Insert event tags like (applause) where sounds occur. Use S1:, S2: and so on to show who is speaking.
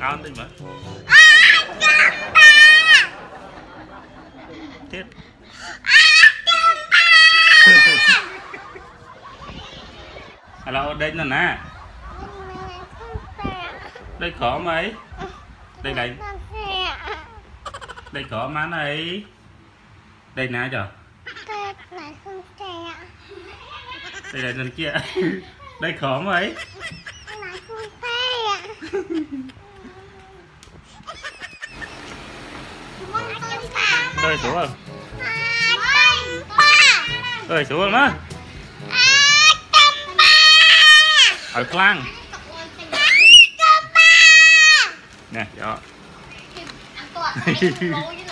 S1: một tích mà thiết Hello, đây nè nè. Đây khó mấy? Đây đây Đây khó má này Đây nè chờ. Đây là lần kia. (laughs) Đây khó mấy Rơi xuống rồi. Rơi xuống rồi má. Ở khoang Nè, cho (laughs)